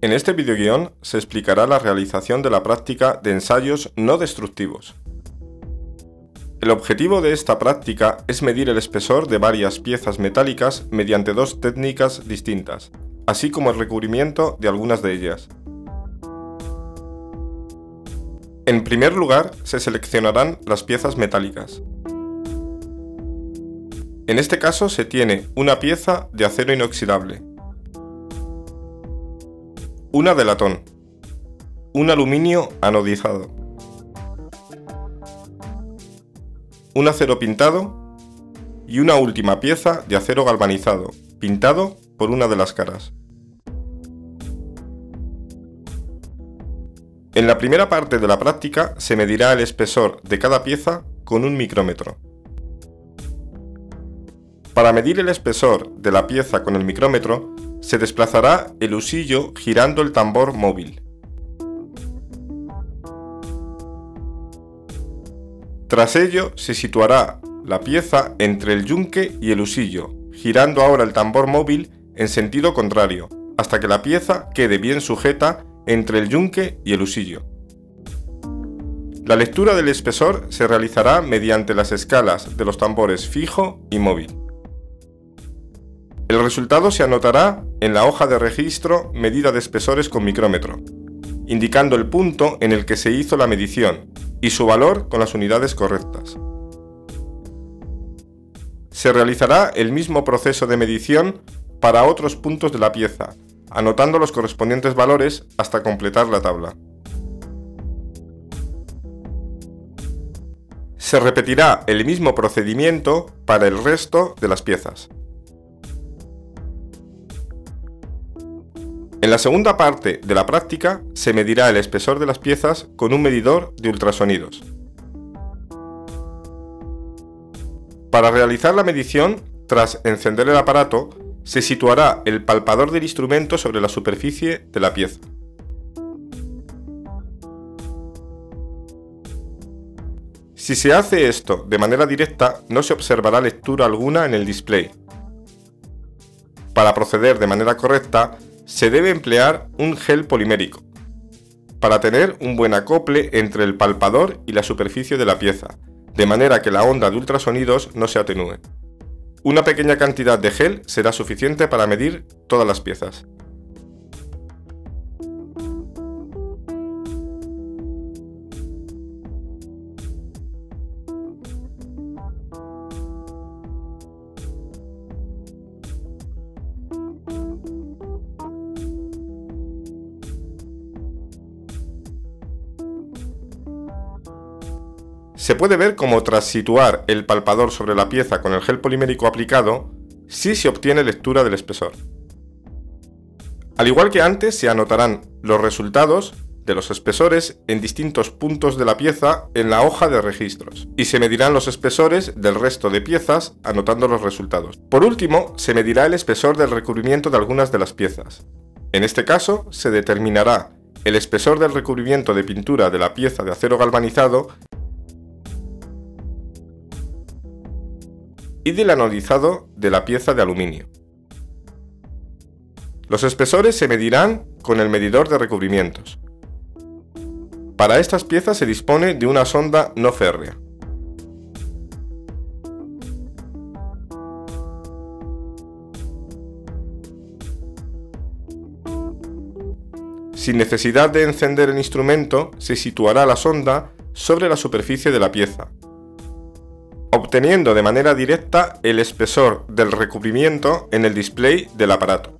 En este videoguión se explicará la realización de la práctica de ensayos no destructivos. El objetivo de esta práctica es medir el espesor de varias piezas metálicas mediante dos técnicas distintas, así como el recubrimiento de algunas de ellas. En primer lugar, se seleccionarán las piezas metálicas. En este caso se tiene una pieza de acero inoxidable, una de latón, un aluminio anodizado, un acero pintado y una última pieza de acero galvanizado, pintado por una de las caras. En la primera parte de la práctica se medirá el espesor de cada pieza con un micrómetro. Para medir el espesor de la pieza con el micrómetro, se desplazará el usillo girando el tambor móvil. Tras ello se situará la pieza entre el yunque y el usillo, girando ahora el tambor móvil en sentido contrario, hasta que la pieza quede bien sujeta entre el yunque y el usillo. La lectura del espesor se realizará mediante las escalas de los tambores fijo y móvil. El resultado se anotará en la hoja de registro medida de espesores con micrómetro, indicando el punto en el que se hizo la medición y su valor con las unidades correctas. Se realizará el mismo proceso de medición para otros puntos de la pieza, anotando los correspondientes valores hasta completar la tabla. Se repetirá el mismo procedimiento para el resto de las piezas. En la segunda parte de la práctica se medirá el espesor de las piezas con un medidor de ultrasonidos. Para realizar la medición, tras encender el aparato, se situará el palpador del instrumento sobre la superficie de la pieza. Si se hace esto de manera directa, no se observará lectura alguna en el display. Para proceder de manera correcta, se debe emplear un gel polimérico para tener un buen acople entre el palpador y la superficie de la pieza, de manera que la onda de ultrasonidos no se atenúe. Una pequeña cantidad de gel será suficiente para medir todas las piezas. Se puede ver cómo tras situar el palpador sobre la pieza con el gel polimérico aplicado, sí se obtiene lectura del espesor. Al igual que antes, se anotarán los resultados de los espesores en distintos puntos de la pieza en la hoja de registros y se medirán los espesores del resto de piezas anotando los resultados. Por último, se medirá el espesor del recubrimiento de algunas de las piezas. En este caso, se determinará el espesor del recubrimiento de pintura de la pieza de acero galvanizado y del anodizado de la pieza de aluminio. Los espesores se medirán con el medidor de recubrimientos. Para estas piezas se dispone de una sonda no férrea. Sin necesidad de encender el instrumento, se situará la sonda sobre la superficie de la pieza, obteniendo de manera directa el espesor del recubrimiento en el display del aparato.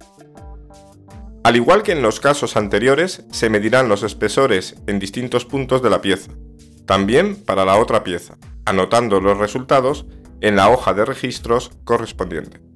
Al igual que en los casos anteriores, se medirán los espesores en distintos puntos de la pieza, también para la otra pieza, anotando los resultados en la hoja de registros correspondiente.